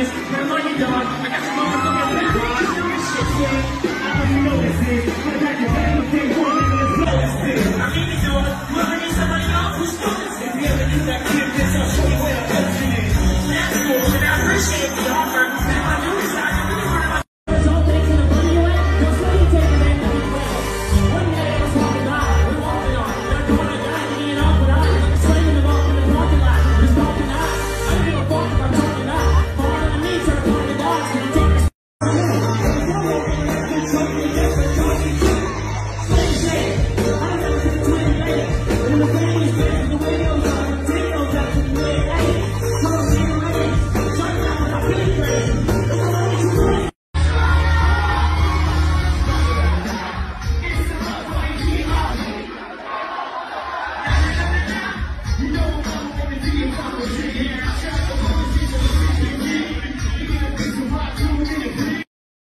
I got some motherfucking background. I'm doing shit, son. I don't even know this is. I got your back up there. One nigga, let's. I mean, you know what? Well, need somebody else who's doing this. If you ever do that clip, this, I'll show you where the ocean is. That's bullshit. 自己的血频。